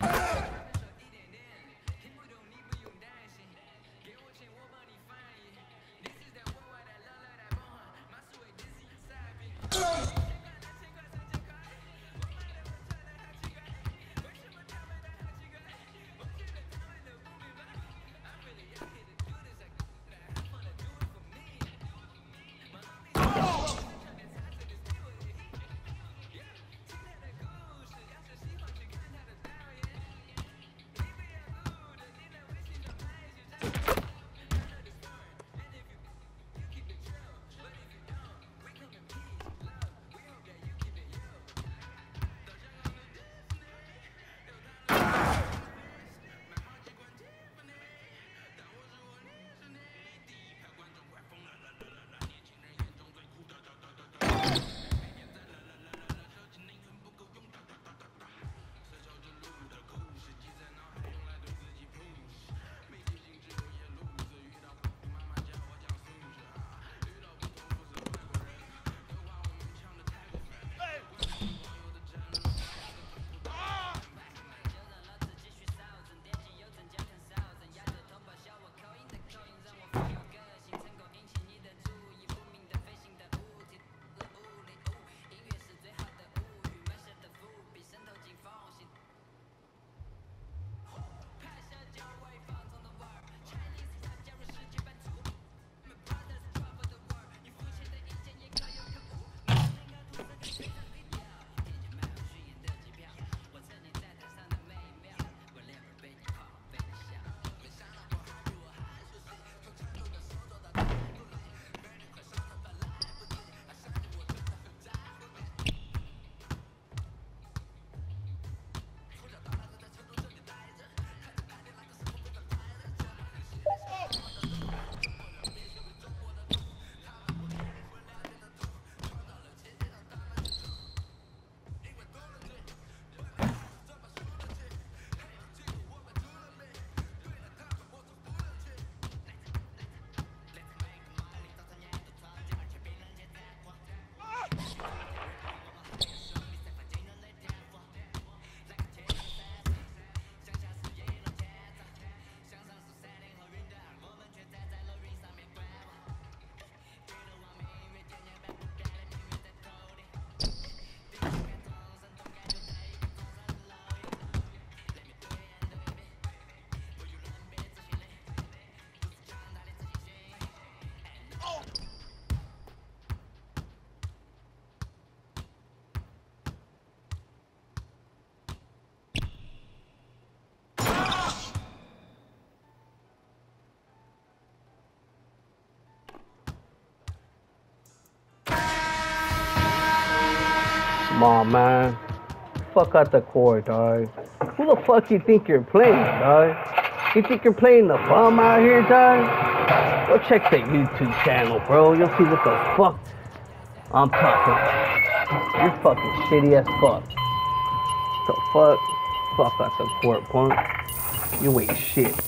Ah! On, man. Fuck out the court, dog. Who the fuck you think you're playing, dog? You think you're playing the bum out here, dog? Go check the YouTube channel, bro. You'll see what the fuck I'm talking about. You're fucking shitty as fuck. The fuck? Fuck out the court, punk. You ain't shit.